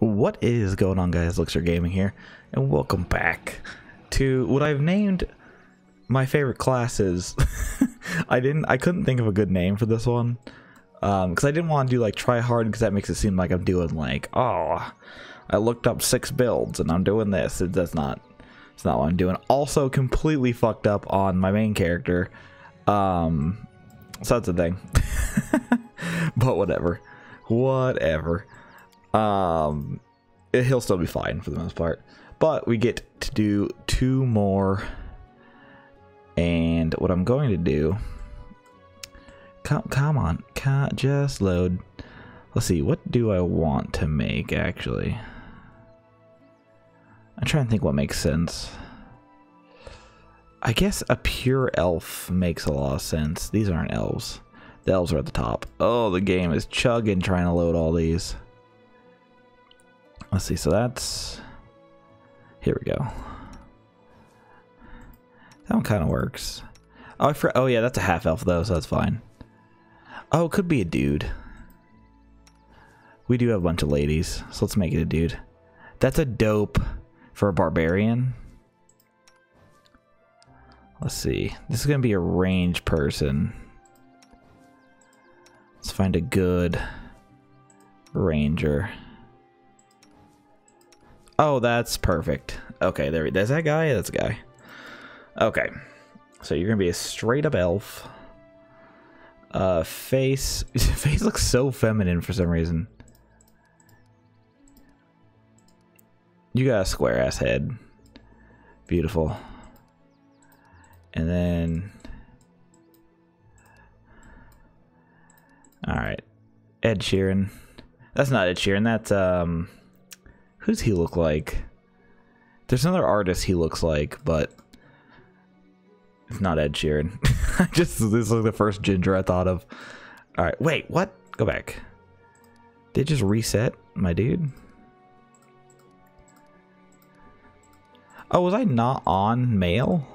What is going on guys, Elixir Gaming here, and welcome back to what I've named my favorite classes. I didn't, I couldn't think of a good name for this one, um, because I didn't want to do like try hard, because that makes it seem like I'm doing like, oh, I looked up six builds and I'm doing this. It, that's not, it's not what I'm doing. Also completely fucked up on my main character, um, so that's a thing. but whatever, whatever um he'll still be fine for the most part. But we get to do two more. And what i'm going to do come, come on can't just load. Let's see what do i want to make actually? I'm trying to think what makes sense. I guess a pure elf makes a lot of sense. These aren't elves. The elves are at the top. Oh the game is chugging trying to load all these Let's see, so that's... Here we go. That one kind of works. Oh, oh yeah, that's a half elf though, so that's fine. Oh, it could be a dude. We do have a bunch of ladies, so let's make it a dude. That's a dope for a barbarian. Let's see. This is going to be a range person. Let's find a good ranger. Oh, that's perfect. Okay, there. There's that guy. That's a guy. Okay, so you're gonna be a straight up elf. Uh, face. face looks so feminine for some reason. You got a square ass head. Beautiful. And then. All right, Ed Sheeran. That's not Ed Sheeran. That's um. Who does he look like? There's another artist he looks like, but it's not Ed Sheeran. Just this is like the first ginger I thought of. All right, wait, what? Go back. Did just reset, my dude? Oh, was I not on mail?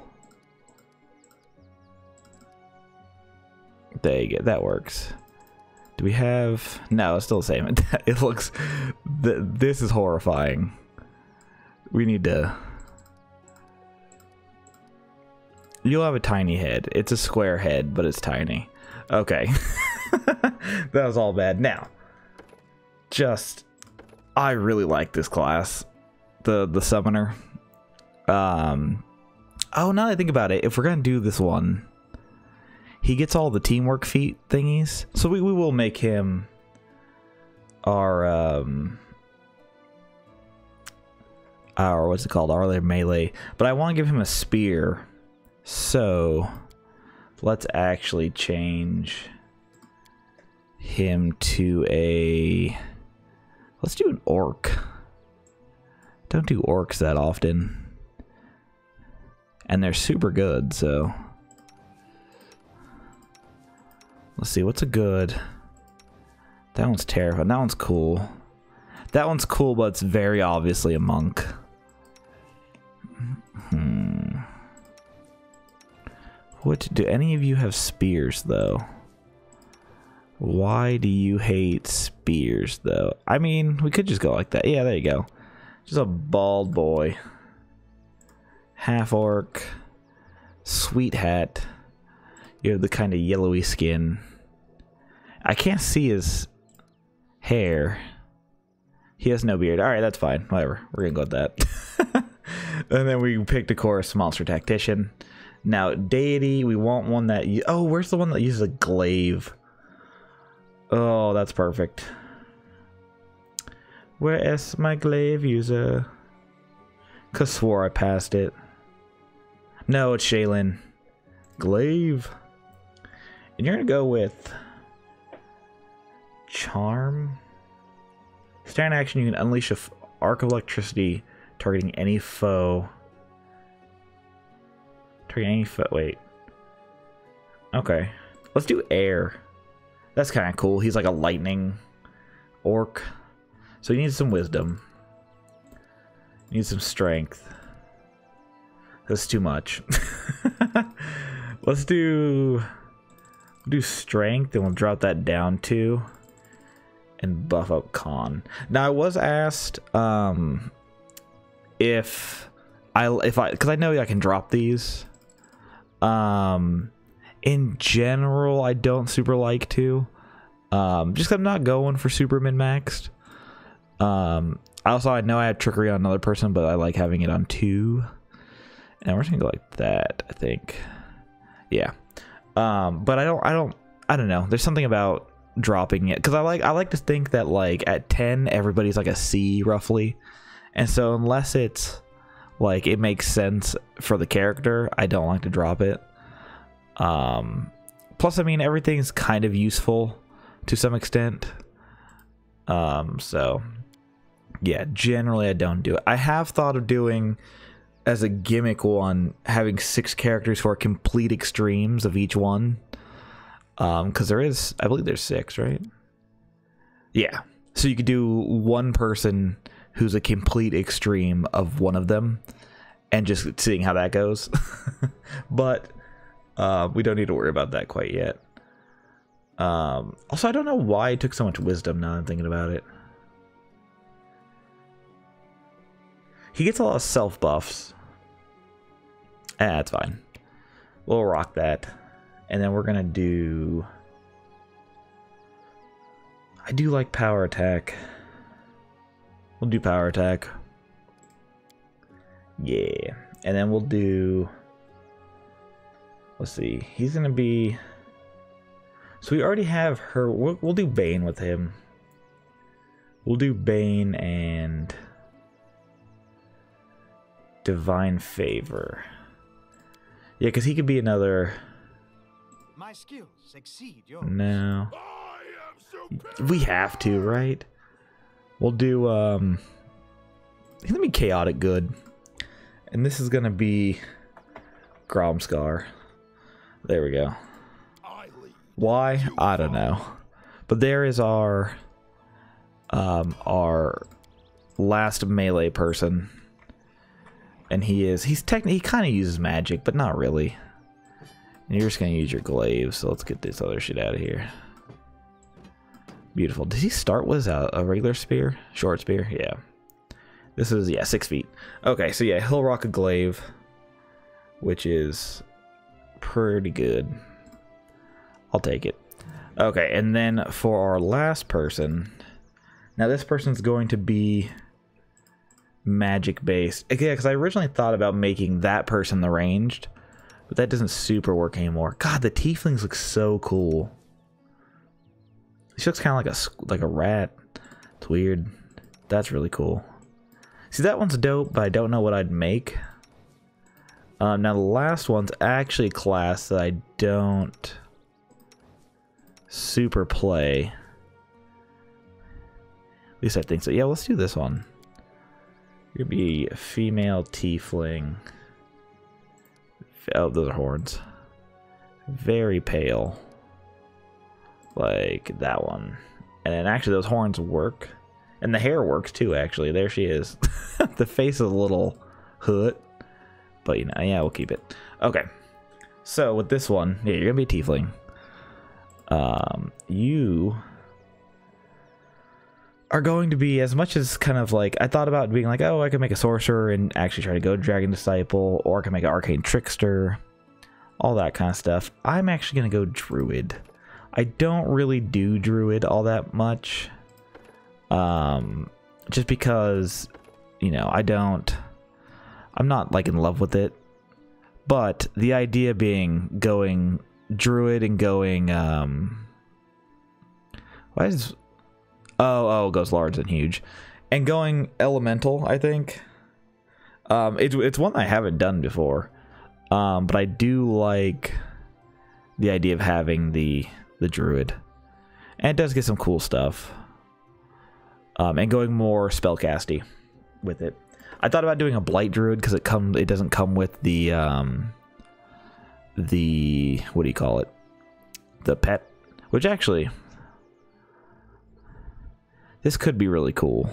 There you go. That works. Do we have... No, it's still the same. it looks... This is horrifying. We need to... You'll have a tiny head. It's a square head, but it's tiny. Okay. that was all bad. Now, just... I really like this class. The, the summoner. Um... Oh, now that I think about it, if we're going to do this one he gets all the teamwork feat thingies. So we, we will make him our um our what's it called? Our melee. But I want to give him a spear. So let's actually change him to a let's do an orc. Don't do orcs that often. And they're super good, so Let's see, what's a good... That one's terrifying. That one's cool. That one's cool, but it's very obviously a monk. Hmm. What do any of you have spears though? Why do you hate spears though? I mean, we could just go like that. Yeah, there you go. Just a bald boy. Half orc. Sweet hat. You have the kind of yellowy skin. I can't see his hair. He has no beard. All right, that's fine. Whatever. We're going to go with that. and then we picked, of course, Monster Tactician. Now, Deity, we want one that... Oh, where's the one that uses a glaive? Oh, that's perfect. Where is my glaive user? Cause swore I passed it. No, it's Shelyn. Glaive. And you're gonna go with Charm. Stand action, you can unleash a arc of electricity targeting any foe. Targeting any foe. Wait. Okay. Let's do air. That's kind of cool. He's like a lightning orc. So he needs some wisdom. Needs some strength. That's too much. Let's do do strength and we'll drop that down too. And buff up Con. Now I was asked um, if I if I because I know I can drop these. Um, in general, I don't super like to. Um, just I'm not going for super min maxed. Um, also I know I have trickery on another person, but I like having it on two. And we're just gonna go like that, I think. Yeah. Um, but I don't I don't I don't know. There's something about dropping it because I like I like to think that like at 10 everybody's like a C roughly. And so unless it's like it makes sense for the character, I don't like to drop it. Um plus I mean everything's kind of useful to some extent. Um so yeah, generally I don't do it. I have thought of doing as a gimmick one having six characters who are complete extremes of each one. Um, because there is, I believe there's six, right? Yeah. So you could do one person who's a complete extreme of one of them, and just seeing how that goes. but uh, we don't need to worry about that quite yet. Um, also, I don't know why it took so much wisdom. Now I'm thinking about it. He gets a lot of self buffs. Eh, that's fine. We'll rock that. And then we're going to do... I do like power attack. We'll do power attack. Yeah. And then we'll do... Let's see. He's going to be... So we already have her... We'll, we'll do Bane with him. We'll do Bane and... Divine Favor. Yeah, because he could be another. My skills exceed. No. We have to, right? We'll do, um. He's gonna chaotic good. And this is gonna be. Gromscar. There we go. Why? I don't know. But there is our. Um, our last melee person and he is he's technically he kind of uses magic but not really and you're just gonna use your glaive so let's get this other shit out of here. Beautiful. Did he start with a, a regular spear? Short spear? Yeah. This is yeah six feet. Okay so yeah he'll rock a glaive which is pretty good. I'll take it. Okay and then for our last person now this person's going to be magic based. Yeah, because I originally thought about making that person the ranged, but that doesn't super work anymore. God, the tieflings look so cool. She looks kind of like a like a rat. It's weird. That's really cool. See, that one's dope, but I don't know what I'd make. Um, now the last one's actually a class that I don't super play. At least I think so. Yeah, let's do this one. Gonna be a female tiefling. Oh, those are horns. Very pale. Like that one. And then actually those horns work. And the hair works too, actually. There she is. the face is a little hood. But you know, yeah, we'll keep it. Okay. So with this one, yeah, you're gonna be tiefling. Um, you are going to be as much as kind of like I thought about being like, oh, I could make a sorcerer and actually try to go dragon disciple, or I can make an arcane trickster, all that kind of stuff. I'm actually gonna go druid. I don't really do druid all that much, um, just because you know I don't. I'm not like in love with it, but the idea being going druid and going um. Why is Oh, oh, goes large and huge. And going elemental, I think. Um, it's it's one I haven't done before, um, but I do like the idea of having the the druid, and it does get some cool stuff. Um, and going more spellcasty with it. I thought about doing a blight druid because it come it doesn't come with the um the what do you call it the pet, which actually this could be really cool.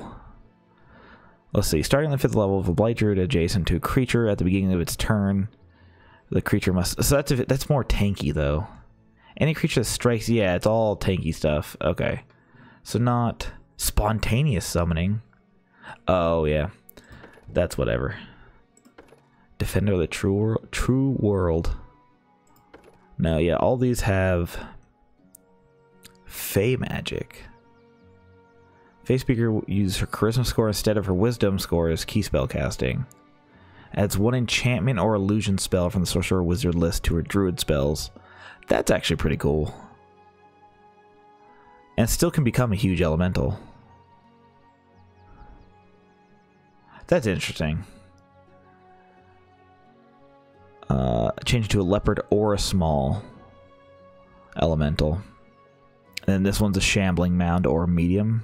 Let's see. Starting the fifth level of a Blight Druid adjacent to a creature at the beginning of its turn, the creature must... So that's, a, that's more tanky, though. Any creature that strikes... Yeah, it's all tanky stuff. Okay. So not spontaneous summoning. Oh yeah, that's whatever. Defender of the true true world. No, yeah, all these have Fey magic. Fey speaker uses her charisma score instead of her wisdom score as key spell casting. Adds one enchantment or illusion spell from the sorcerer wizard list to her druid spells. That's actually pretty cool. And still can become a huge elemental. That's interesting. Uh, change to a leopard or a small elemental. And this one's a shambling mound or medium.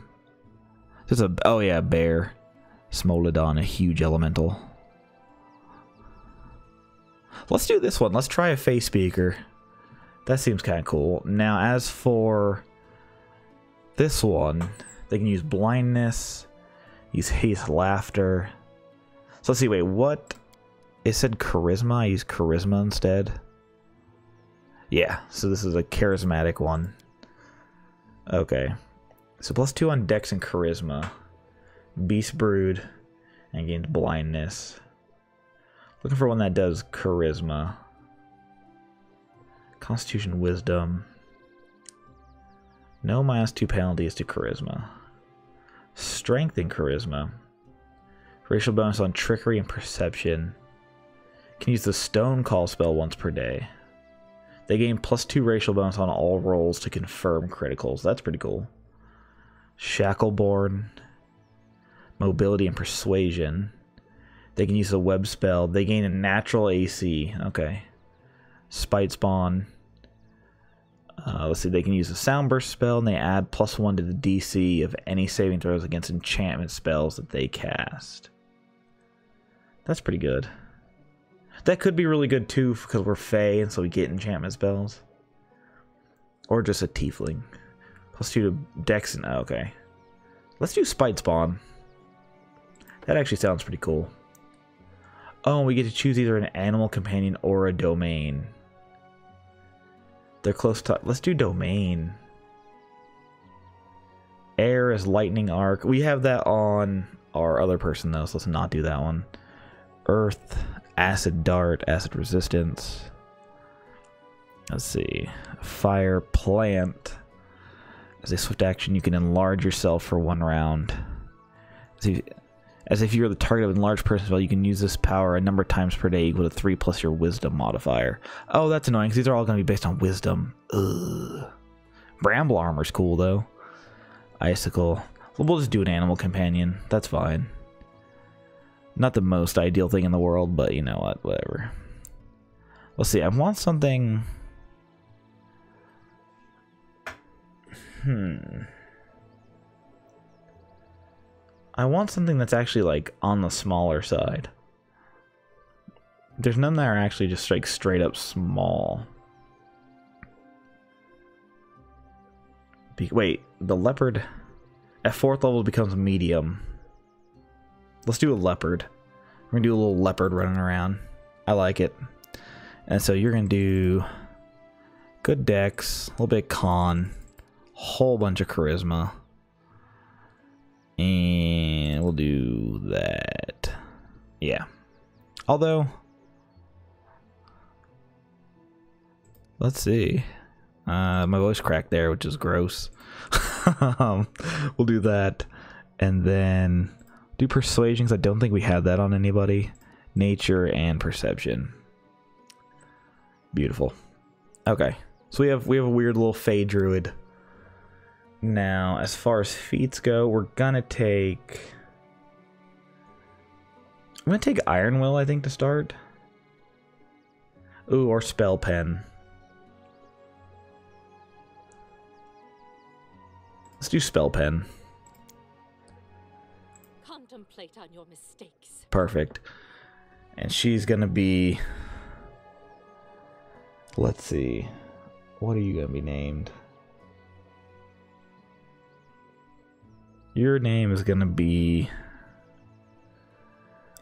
A oh yeah, bear. Smilodon, a huge elemental. Let's do this one. Let's try a Fey speaker. That seems kind of cool. Now, as for this one, they can use blindness, use haste laughter. So let's see, wait, what? It said charisma. I use charisma instead. Yeah, so this is a charismatic one. Okay. So plus two on dex and charisma. Beast Brood and gains blindness. Looking for one that does charisma. Constitution Wisdom. No minus two penalties to charisma. Strength and charisma. Racial bonus on trickery and perception. Can use the stone call spell once per day. They gain plus two racial bonus on all rolls to confirm criticals. That's pretty cool. Shackleborn. Mobility and persuasion. They can use a web spell. They gain a natural AC. Okay. Spite Spawn. Uh, let's see, they can use a sound burst spell, and they add plus one to the DC of any saving throws against enchantment spells that they cast. That's pretty good. That could be really good too, because we're Fey, and so we get enchantment spells. Or just a Tiefling. Two to Dex, and oh, okay. Let's do Spite Spawn. That actually sounds pretty cool. Oh, we get to choose either an animal companion or a domain. They're close to... Let's do domain. Air is lightning arc. We have that on our other person though, so let's not do that one. Earth, acid dart, acid resistance. Let's see. Fire plant. As a swift action, you can enlarge yourself for one round. See, as if you're the target of an enlarged person spell, you can use this power a number of times per day equal to 3 plus your wisdom modifier. Oh, that's annoying because these are all going to be based on wisdom. Ugh. Bramble armor's cool though. Icicle. We'll just do an animal companion. That's fine. Not the most ideal thing in the world, but you know what? Whatever. Let's see. I want something... Hmm... I want something that's actually like on the smaller side. There's none that are actually just like straight up small. Be wait, the leopard at fourth level becomes medium. Let's do a leopard. We're gonna do a little leopard running around. I like it. And so you're gonna do good dex, a little bit con, whole bunch of charisma. And we'll do that. Yeah. Although, let's see. Uh, my voice cracked there, which is gross. um, we'll do that. And then do persuasions. I don't think we have that on anybody. Nature and perception. Beautiful. Okay. So we have we have a weird little Fey druid. Now, as far as feats go, we're gonna take... I'm gonna take Iron Will, I think, to start. Ooh, or Spell Pen. Let's do Spell Pen. Contemplate on your mistakes. Perfect. And she's gonna be... Let's see. What are you gonna be named? Your name is gonna be.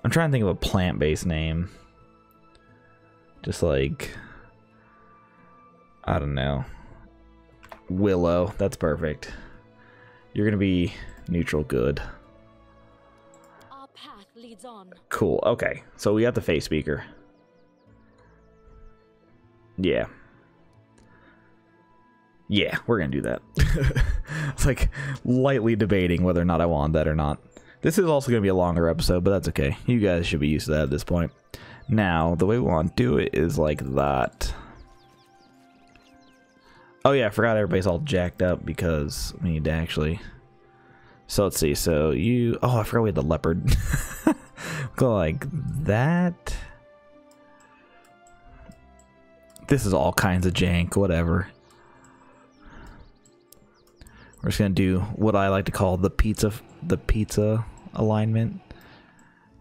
I'm trying to think of a plant based name. Just like. I don't know. Willow. That's perfect. You're gonna be neutral good. Our path leads on. Cool. Okay. So we got the Fey speaker. Yeah. Yeah, we're gonna do that. it's like lightly debating whether or not I want that or not. This is also gonna be a longer episode, but that's okay. You guys should be used to that at this point. Now, the way we want to do it is like that. Oh yeah, I forgot everybody's all jacked up because we need to actually. So let's see. So you. Oh, I forgot we had the leopard. Go like that. This is all kinds of jank. Whatever. We're just gonna do what I like to call the pizza, the pizza alignment.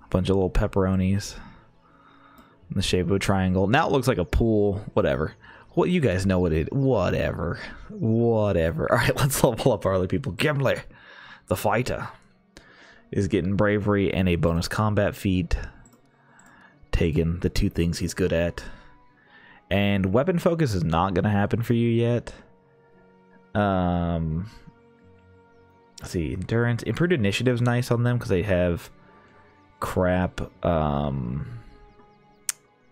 A bunch of little pepperonis in the shape of a triangle. Now it looks like a pool. Whatever. What you guys know what it? Whatever. Whatever. All right, let's level up our other people. Gimli, the fighter, is getting bravery and a bonus combat feat. Taking the two things he's good at. And weapon focus is not gonna happen for you yet. Um, let's see, endurance, improved initiative's nice on them because they have crap. Um,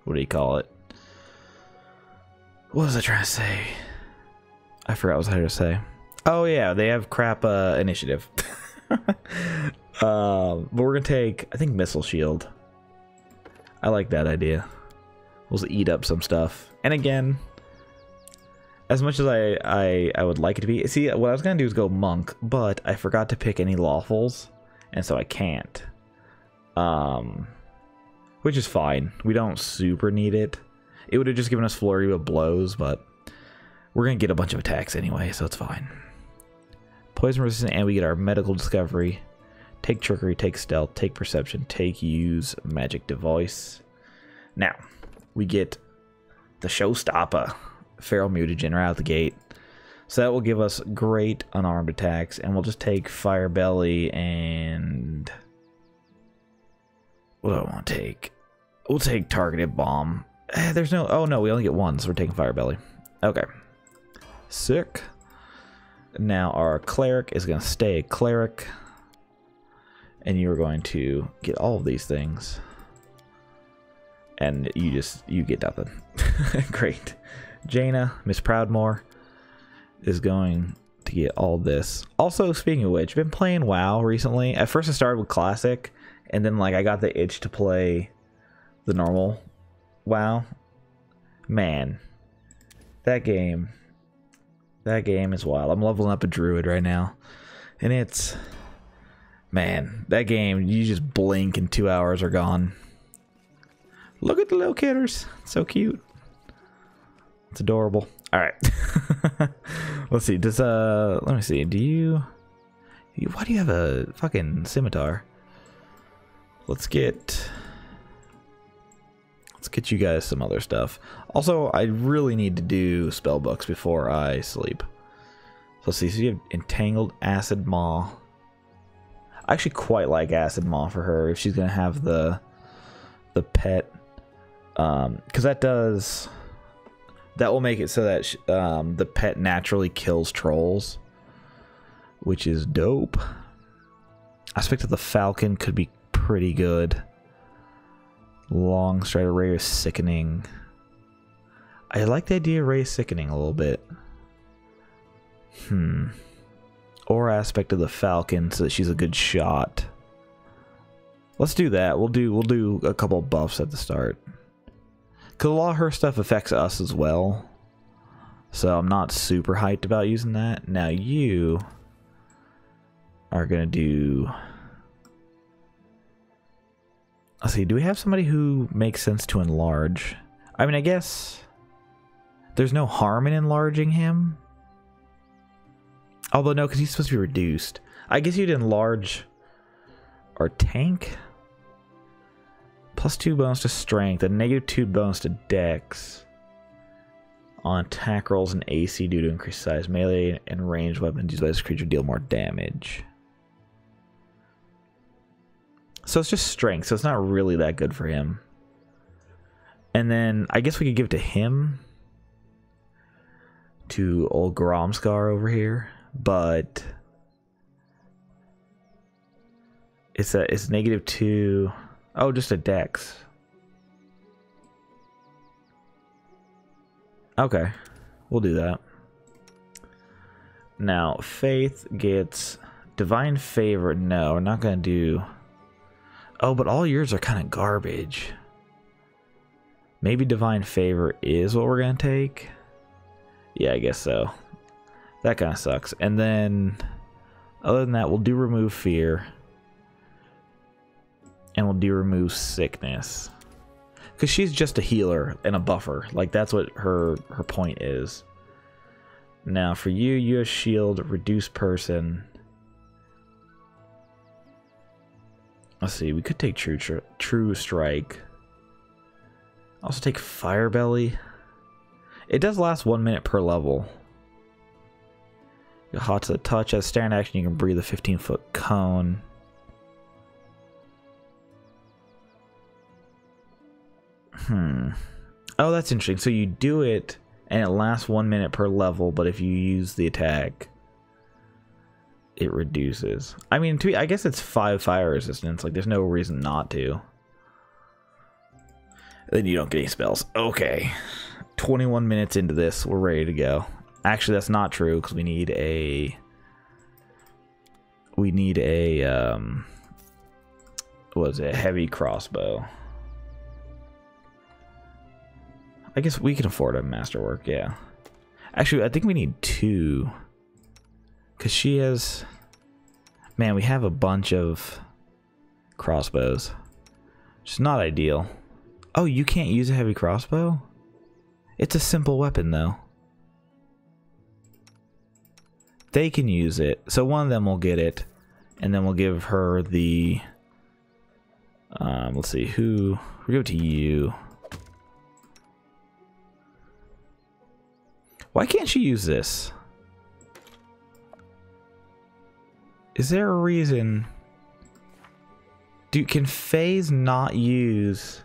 what do you call it? What was I trying to say? I forgot what I was trying to say. Oh yeah, they have crap uh, initiative. uh, but we're gonna take, I think, missile shield. I like that idea. We'll eat up some stuff. And again, as much as I, I I would like it to be, see, what I was gonna do is go monk, but I forgot to pick any lawfuls, and so I can't. Um, which is fine. We don't super need it. It would have just given us flurry of blows, but we're gonna get a bunch of attacks anyway, so it's fine. Poison resistant, and we get our medical discovery. Take trickery, take stealth, take perception, take use magic device. Now, we get the showstopper, feral mutagen right out the gate. So that will give us great unarmed attacks, and we'll just take fire belly and what do I want to take? We'll take targeted bomb. Eh, there's no. Oh no, we only get one, so we're taking fire belly. Okay, sick. Now our cleric is going to stay cleric, and you're going to get all of these things and you just you get nothing. Great. Jaina, Miss Proudmoore is going to get all this. Also, speaking of which, been playing WoW recently. At first I started with classic and then like I got the itch to play the normal WoW. Man, that game that game is wild. I'm leveling up a druid right now. And it's man, that game you just blink and 2 hours are gone. Look at the little critters. So cute. It's adorable. All right. Let's see. Does uh let me see. Do you, why do you have a fucking scimitar? Let's get Let's get you guys some other stuff. Also, I really need to do spell books before I sleep. So let's see. So you have entangled acid maw. I actually quite like acid maw for her if she's gonna have the the pet um because that does that will make it so that um, the pet naturally kills trolls which is dope. Aspect of the falcon could be pretty good. Long strider ray is sickening. I like the idea of ray sickening a little bit. Hmm. Or aspect of the falcon so that she's a good shot. Let's do that. We'll do we'll do a couple buffs at the start because a lot of her stuff affects us as well. So I'm not super hyped about using that. Now you are going to do... Let's see, do we have somebody who makes sense to enlarge? I mean, I guess there's no harm in enlarging him. Although, no, because he's supposed to be reduced. I guess you'd enlarge our tank? Plus two bonus to strength, a negative two bonus to dex on attack rolls and AC due to increased size. Melee and ranged weapons used by this creature deal more damage. So it's just strength, so it's not really that good for him. And then I guess we could give it to him. To old Gromskar over here. But It's a it's negative two. Oh, just a dex. Okay, we'll do that. Now, Faith gets Divine Favor. No, we're not going to do... Oh, but all yours are kind of garbage. Maybe Divine Favor is what we're going to take? Yeah, I guess so. That kind of sucks. And then, other than that, we'll do Remove Fear. And we'll do Remove Sickness. Because she's just a healer and a buffer. Like, that's what her, her point is. Now, for you, you have shield, reduce person. Let's see, we could take true tr true strike. Also take fire belly. It does last one minute per level. You're hot to the touch. As stand action, you can breathe a 15 foot cone. Hmm. Oh, that's interesting. So you do it and it lasts one minute per level, but if you use the attack, it reduces. I mean, to be, I guess it's five fire resistance. Like, there's no reason not to. Then you don't get any spells. Okay. 21 minutes into this, we're ready to go. Actually, that's not true because we need a. We need a. Um, what was it? Heavy crossbow. I guess we can afford a masterwork, yeah. Actually, I think we need two. Because she has... Man, we have a bunch of crossbows. Which is not ideal. Oh, you can't use a heavy crossbow? It's a simple weapon, though. They can use it. So one of them will get it. And then we'll give her the... Um, let's see, who... We'll give it to you. Why can't she use this? Is there a reason? Do can Phase not use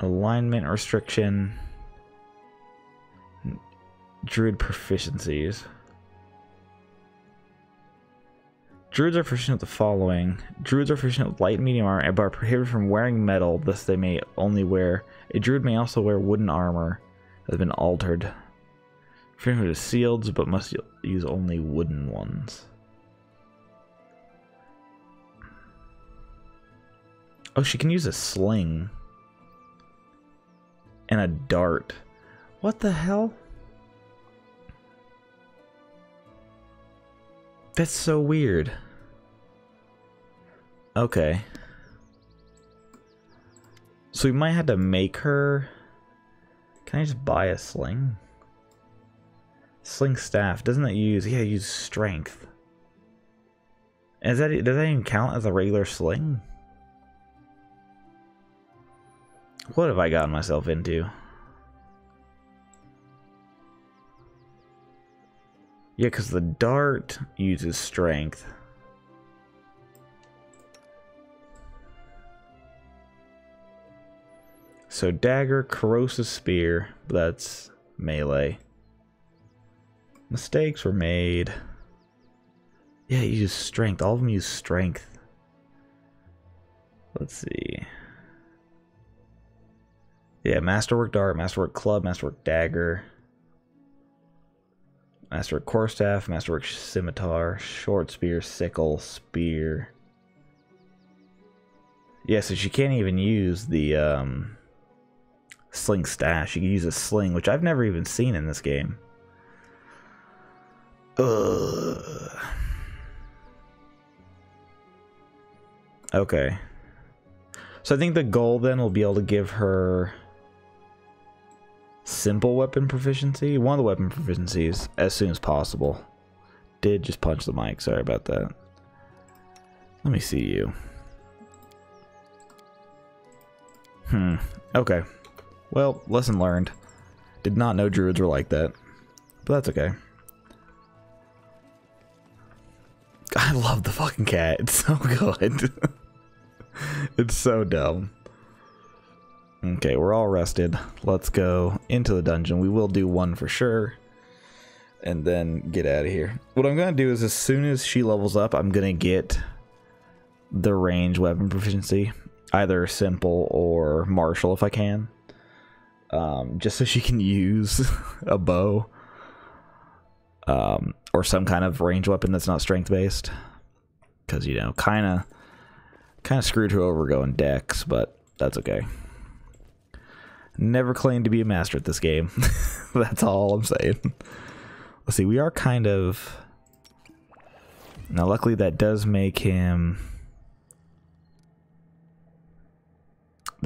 alignment restriction druid proficiencies? Druids are proficient with the following. Druids are proficient with light and medium armor, but are prohibited from wearing metal, thus they may only wear... A druid may also wear wooden armor that has been altered. Proficient with sealed, but must use only wooden ones. Oh, she can use a sling. And a dart. What the hell? That's so weird. Okay. So we might have to make her... Can I just buy a sling? Sling staff. Doesn't that use... Yeah, use strength. Is that, does that even count as a regular sling? What have I gotten myself into? Yeah, because the dart uses strength. So dagger, corrosive spear, that's melee. Mistakes were made. Yeah, you use strength. All of them use strength. Let's see. Yeah, masterwork dart, masterwork club, masterwork dagger, masterwork quarterstaff, masterwork scimitar, short spear, sickle, spear. Yeah, so she can't even use the um, sling staff. You can use a sling, which I've never even seen in this game. Ugh. Okay. So I think the goal then will be able to give her simple weapon proficiency, one of the weapon proficiencies, as soon as possible. Did just punch the mic, sorry about that. Let me see you. Hmm, okay. Well, lesson learned. Did not know druids were like that. But that's okay. I love the fucking cat. It's so good. it's so dumb. Okay, we're all rested. Let's go into the dungeon. We will do one for sure. and then get out of here. What I'm gonna do is as soon as she levels up, I'm gonna get the range weapon proficiency, either simple or martial if I can. Um, just so she can use a bow. Um, or some kind of range weapon that's not strength based. Cause you know, kinda kinda screwed her over going dex, but that's okay. Never claimed to be a master at this game. that's all I'm saying. Let's see, we are kind of now luckily that does make him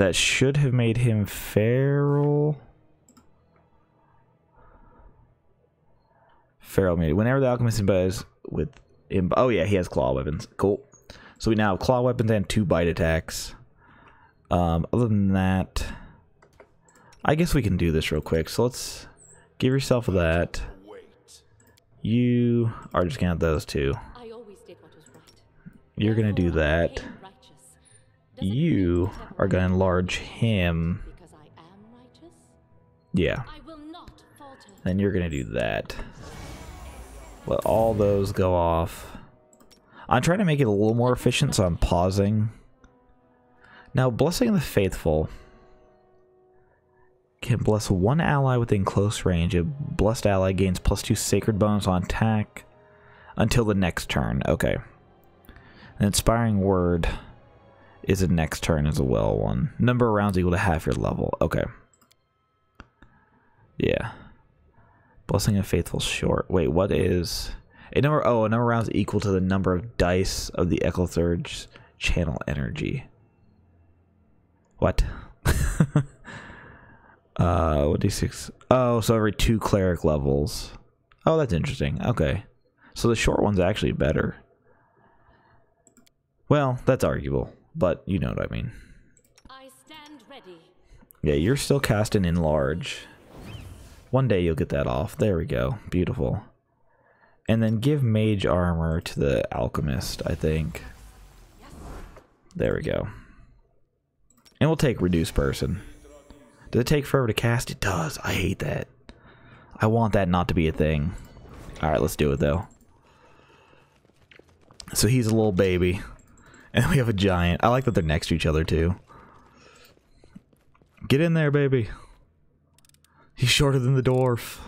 that should have made him feral. Feral made whenever the alchemist imbues with imb oh yeah he has claw weapons. Cool. So we now have claw weapons and two bite attacks. Um other than that I guess we can do this real quick. So let's give yourself that. You are just gonna have those two. I always did what was right. you're gonna do that you are gonna enlarge him Because I am righteous? yeah I will not falter. Then you're gonna do that. Let all those go off. I'm trying to make it a little more efficient, so I'm pausing. Now, Blessing of the Faithful can bless one ally within close range. A blessed ally gains plus two sacred bonus on attack until the next turn. Okay. An inspiring word is a next turn as a well one. Number of rounds equal to half your level. Okay. Yeah. Blessing of Faithful short. Wait, what is a number? Oh, a number of rounds equal to the number of dice of the Eclother's channel energy. What? uh, what d6? Oh, so every two cleric levels. Oh, that's interesting. Okay, so the short one's actually better. Well, that's arguable, but you know what I mean. I stand ready. Yeah, you're still casting enlarge. One day you'll get that off. There we go. Beautiful. And then give mage armor to the alchemist, I think. There we go. And we'll take reduce person. Does it take forever to cast? It does. I hate that. I want that not to be a thing. Alright, let's do it though. So he's a little baby. And we have a giant. I like that they're next to each other too. Get in there, baby. He's shorter than the dwarf.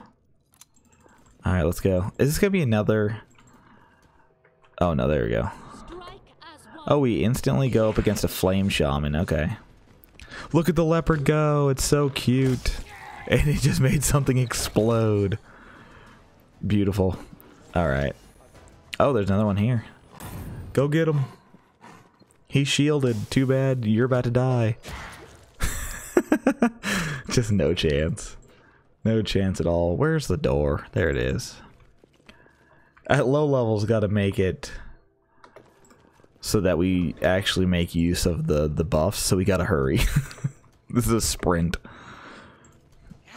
Alright, let's go. Is this gonna be another... Oh, no, there we go. Oh, we instantly go up against a flame shaman. Okay. Look at the leopard go. It's so cute. And it just made something explode. Beautiful. Alright. Oh, there's another one here. Go get him. He's shielded. Too bad you're about to die. just no chance. No chance at all. Where's the door? There it is. At low levels, got to make it so that we actually make use of the the buffs. So we got to hurry. this is a sprint.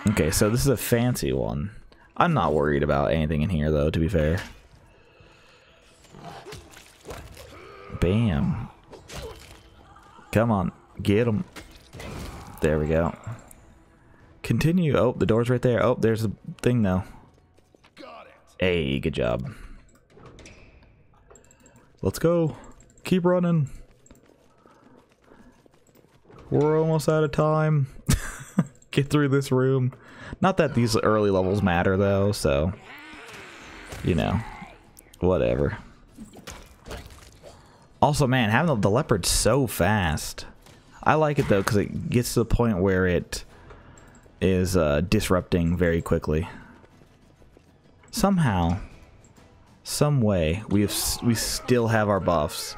Okay, so this is a fancy one. I'm not worried about anything in here, though. To be fair. Bam. Come on, get him. There we go. Continue. Oh, the door's right there. Oh, there's the thing though. Hey, good job. Let's go. Keep running. We're almost out of time. Get through this room. Not that these early levels matter though, so you know, whatever. Also, man, having the, leopard so fast. I like it though because it gets to the point where it is uh, disrupting very quickly. Somehow, some way, we have we still have our buffs,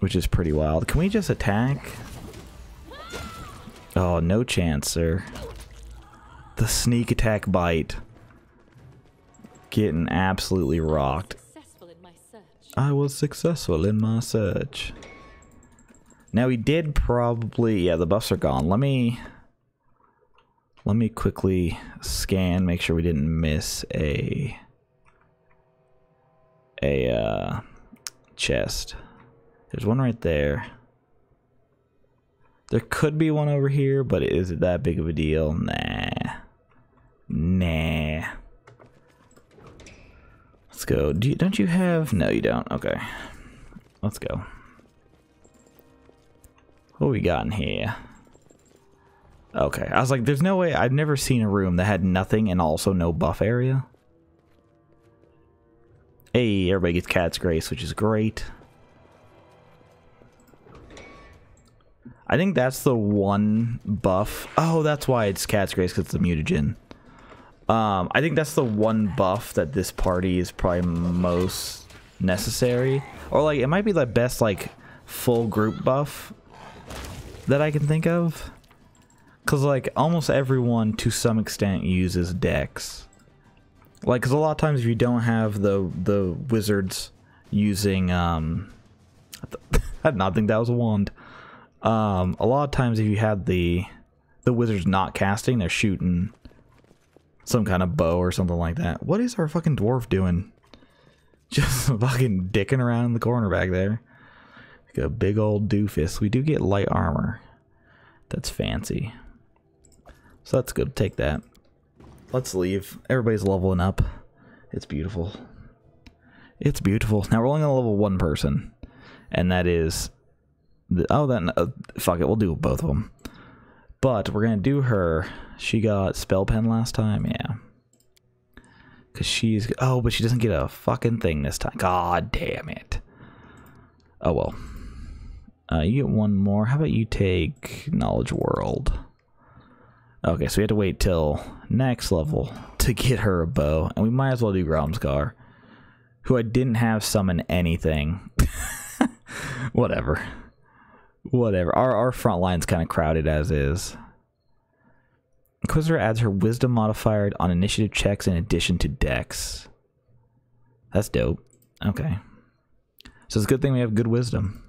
which is pretty wild. Can we just attack? Oh, no chance, sir. The sneak attack bite. Getting absolutely rocked. Successful in my search. I was successful in my search. Now we did probably yeah the buffs are gone. Let me let me quickly scan, make sure we didn't miss a a uh, chest. There's one right there. There could be one over here, but is it that big of a deal? Nah. Nah. Let's go. Do you, don't you have? No, you don't. Okay. Let's go. What we got in here? Okay. I was like, there's no way. I've never seen a room that had nothing and also no buff area. Hey, everybody gets Cat's Grace, which is great. I think that's the one buff. Oh, that's why it's Cat's Grace, because it's a mutagen. Um, I think that's the one buff that this party is probably most necessary. Or, like, it might be the best, like, full group buff that I can think of. Because, like, almost everyone, to some extent, uses Dex. Like, because a lot of times if you don't have the the wizards using, um... I did not think that was a wand. Um, a lot of times if you had the the wizards not casting, they're shooting some kind of bow or something like that. What is our fucking dwarf doing? Just fucking dicking around in the corner back there. Like a big old doofus. We do get light armor. That's fancy. So that's good. Take that. Let's leave. Everybody's leveling up. It's beautiful. It's beautiful. Now we're only gonna level one person, and that is. The, oh, then uh, fuck it. We'll do both of them. But we're gonna do her. She got spell pen last time, yeah. Cause she's oh, but she doesn't get a fucking thing this time. God damn it. Oh well. Uh, you get one more. How about you take knowledge world? Okay, so we have to wait till next level to get her a bow, and we might as well do Gromscar, who I didn't have summon anything. Whatever. Whatever. Our our front line's kind of crowded as is. Inquisitor adds her wisdom modifier on initiative checks in addition to dex. That's dope. Okay. So it's a good thing we have good wisdom.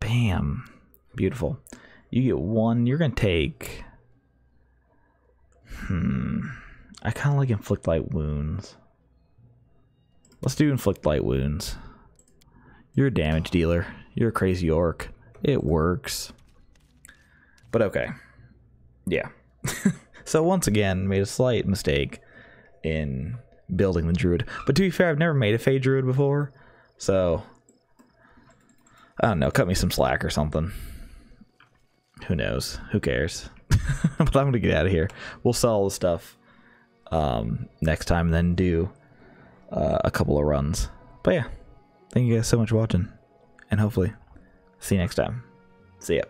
Bam. Beautiful. You get one. You're going to take... Hmm. I kind of like inflict light wounds. Let's do inflict light wounds. You're a damage dealer. You're a crazy orc. It works. But okay. Yeah. so once again, made a slight mistake in building the druid. But to be fair, I've never made a Fey druid before. So I don't know, cut me some slack or something. Who knows? Who cares? but I'm gonna get out of here. We'll sell all the stuff um, next time, and then do uh, a couple of runs. But yeah, thank you guys so much for watching, and hopefully, see you next time. See ya.